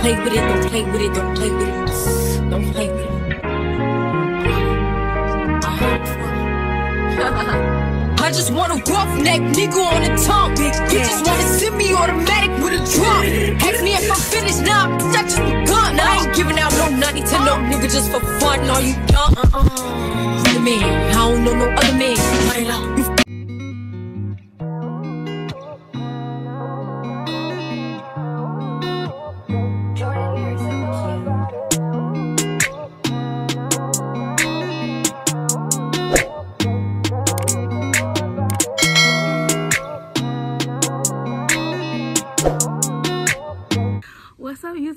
play with it, don't play with it, don't play with it. Don't play with it. I just want a roughneck nigga on the tongue. You just wanna send me automatic with a drum. Ask me if I'm finished, nah, bitch, I just begun. I ain't giving out no nutty to no nigga just for fun. Are you dumb? Uh-uh. The man, I don't know no other man. You up uh.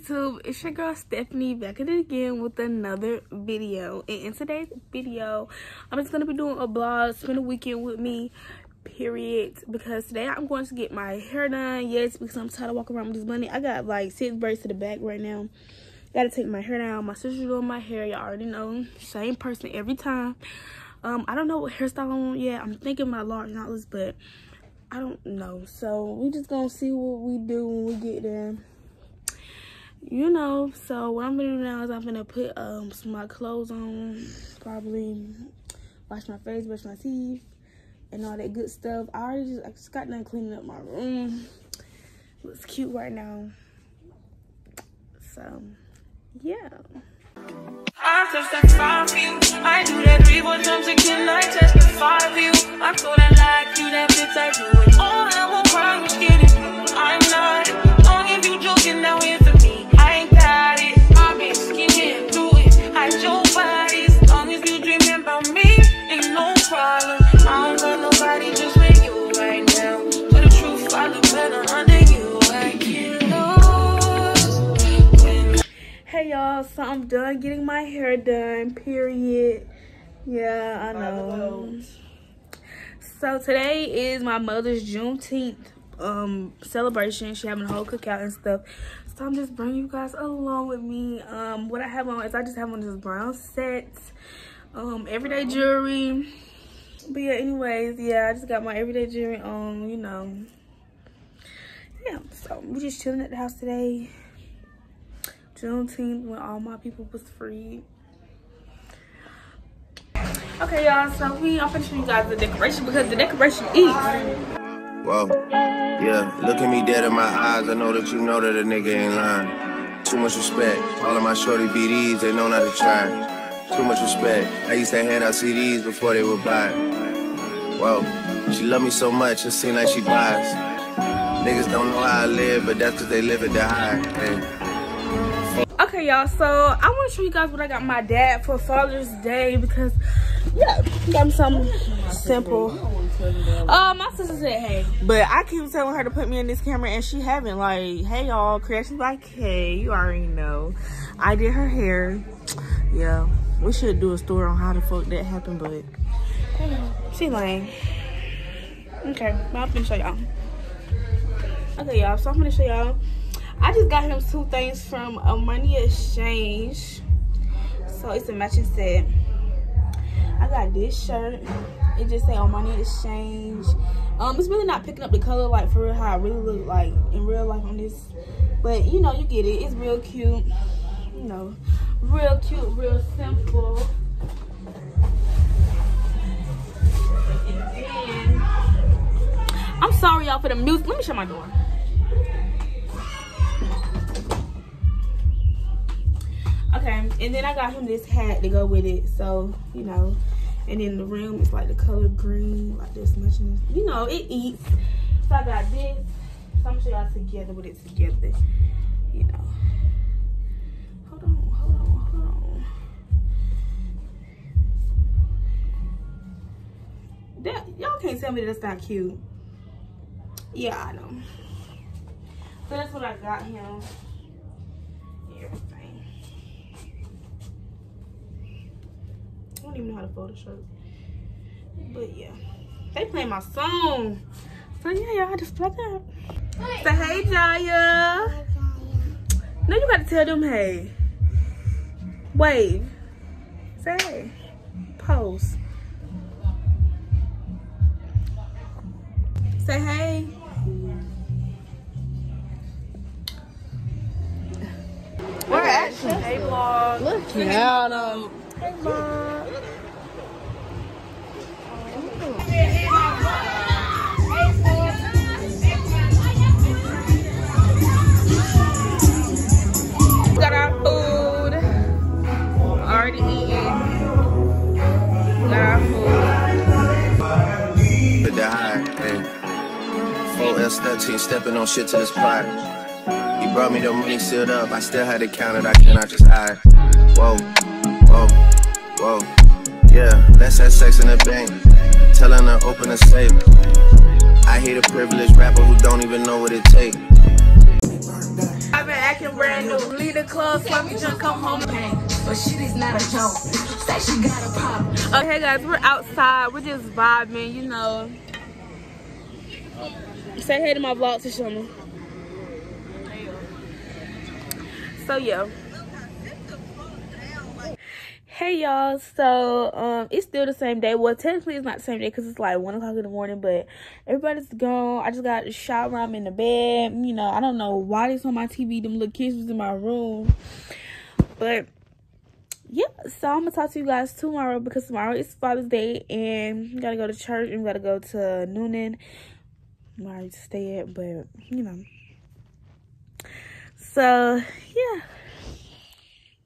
YouTube? It's your girl Stephanie back at it again with another video. And in today's video, I'm just gonna be doing a vlog, spend a weekend with me, period. Because today I'm going to get my hair done. Yes, because I'm tired of walking around with this bunny. I got like six braids to the back right now. Gotta take my hair down. My sister's doing my hair. Y'all already know. Same person every time. Um, I don't know what hairstyle I want yet. I'm thinking my large knotless, but I don't know. So we just gonna see what we do when we get there you know so what i'm gonna do now is i'm gonna put um some my clothes on probably wash my face brush my teeth and all that good stuff i already just i just got done cleaning up my room looks cute right now so yeah I for you. I do that three times again. I for you. I feel that like you, that. I do it all. Hey y'all so i'm done getting my hair done period. Yeah i know. so today is my mother's juneteenth um celebration. She having a whole cookout and stuff. So i'm just bringing you guys along with me. Um what i have on is i just have on this brown set um everyday jewelry. But yeah anyways yeah i just got my everyday jewelry on you know. Yeah so we're just chilling at the house today Juneteenth when all my people was free. Okay, y'all, so we I'm gonna show you guys the decoration because the decoration eats. Whoa, yeah, look at me dead in my eyes. I know that you know that a nigga ain't lying. Too much respect. All of my shorty BDs, they know not to try. Too much respect. I used to hand out CDs before they would buy. Whoa, she love me so much, it seem like she buys. Niggas don't know how I live, but that's cause they live it to high. Hey. Okay, y'all, so I want to show you guys what I got my dad for Father's Day because, yeah, got me something simple. Uh, my sister said, hey, but I keep telling her to put me in this camera and she haven't. Like, hey, y'all, Creations by K, you already know. I did her hair. Yeah, we should do a story on how the fuck that happened, but she lame. Okay, I'm gonna show y'all. Okay, y'all, so I'm gonna show y'all. I just got him two things from a money exchange. So it's a matching set. I got this shirt. It just say on money exchange. Um, it's really not picking up the color like for real how I really look like in real life on this. But you know, you get it. It's real cute. You know, real cute, real simple. I'm sorry y'all for the music. Let me shut my door. Okay, and then I got him this hat to go with it. So, you know, and then the rim is like the color green, like this much. You know, it eats. So I got this. So I'm show y'all together with it together. You know. Hold on, hold on, hold on. That y'all can't tell me that's not cute. Yeah, I know. So that's what I got him. Everything. I don't even know how to Photoshop. But yeah. They play my song. So yeah, y'all just plug that. Say hey Jaya. No, you gotta tell them hey. Wave. Say hey. Pose. Say hey. We're actually. Hey, vlog. Look at him. Hey vlog. Full L 13, stepping on shit to this plot. He brought me the money sealed up. I still had to count it. I cannot just hide. Whoa, whoa, whoa. Yeah, let's have sex in the bank. Telling her open a safe. I hate a privileged rapper who don't even know what it takes. I've been acting brand new. Lead the club, sloppy junk, come home. But shit is not a joke. Say she got a pop. Okay, guys, we're outside. We're just vibing, you know. Say hey to my vlog to show me. So yeah. Hey y'all, so um it's still the same day. Well technically it's not the same day because it's like one o'clock in the morning, but everybody's gone. I just got a shower, I'm in the bed. You know, I don't know why this on my TV, them little kids was in my room. But yeah, so I'm gonna talk to you guys tomorrow because tomorrow is Father's Day and we gotta go to church and we gotta go to Newnan where I stay at, but you know. So yeah.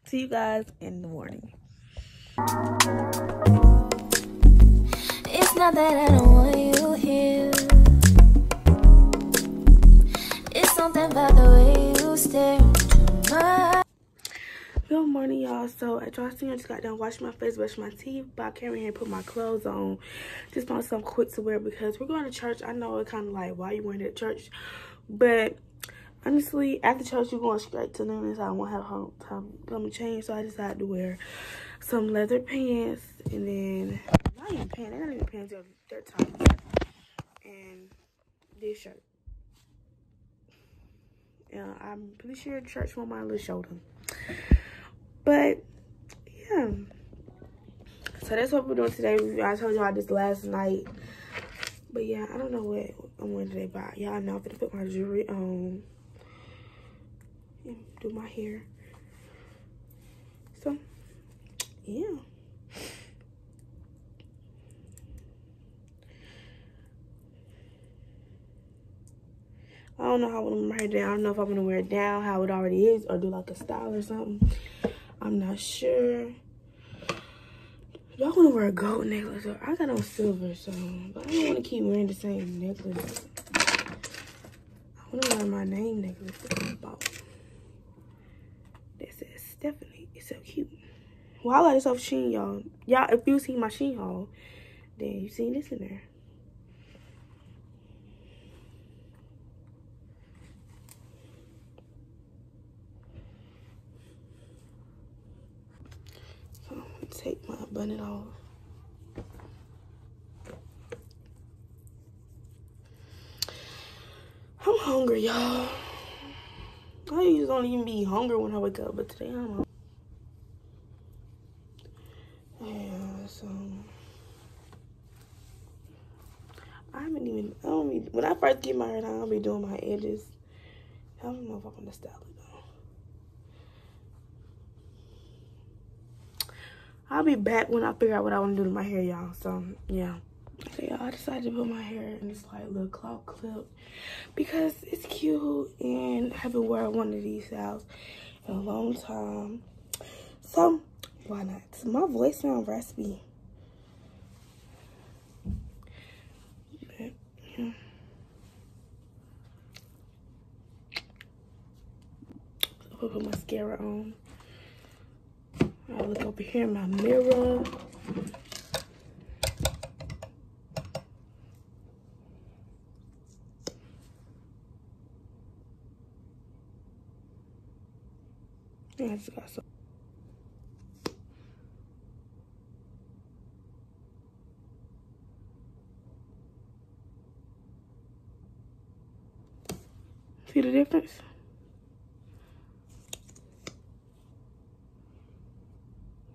See you guys in the morning. It's not that I don't want you here. It's something about the way you stare Good morning, y'all. So at y'all seen, I just got done washing my face, brushing my teeth, but I came in here and put my clothes on. Just want something quick to wear because we're going to church. I know it kind of like why you wearing at church, but honestly, after church, you're going straight to noon, so I won't have home time and change. So I decided to wear some leather pants and then not even pants. They're not even pants. They're, tights and this shirt. Yeah, I'm pretty sure church won't mind a little shoulder. But yeah. So that's what we're doing today. I told y'all this last night. But yeah, I don't know what I'm wearing today, but y'all know I'm gonna put my jewelry on and do my hair. So yeah. I don't know how I'm gonna wear it down. I don't know if I'm gonna wear it down how it already is or do like a style or something. I'm not sure. Y'all wanna wear a gold necklace or I got on silver, so but I don't wanna keep wearing the same necklace. I wanna wear my name necklace that I bought. That says Stephanie. It's so cute. Well, I like this off Shein, y'all. Y'all, if you see my Shein haul, then you seen this in there. So I'm gonna bonnet off. I'm hungry, y'all. I usually don't even be hungry when I wake up, but today I'm hungry. Yeah, so I haven't even. I don't when I first get hair done. I'll be doing my edges. I don't know if I'm gonna style it I'll be back when I figure out what I want to do to my hair, y'all. So yeah. So, y'all. I decided to put my hair in this like little cloud clip because it's cute and I haven't worn one of these styles in a long time. So why not? My voice sounds raspy. But, yeah. I'll put mascara on. I look over here in my mirror. I just got. See the difference?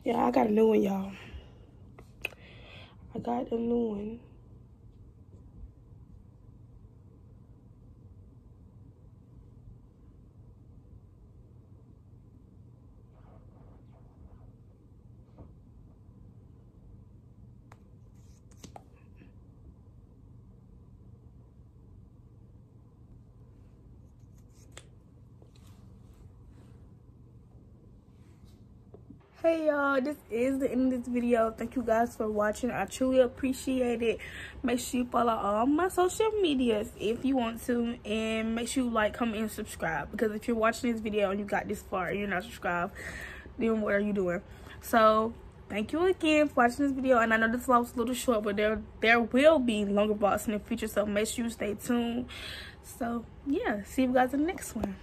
Yeah, I got a new one, y'all. I got a new one. Hey y'all. This is the end of this video. Thank you guys for watching. I truly appreciate it. Make sure you follow all my social medias if you want to. And make sure you like comment and subscribe. Because if you're watching this video and you got this far and you're not subscribed then what are you doing? So thank you again for watching this video. And i know this vlog was a little short but there there will be longer vlogs in the future. So make sure you stay tuned. So yeah. See you guys in the next one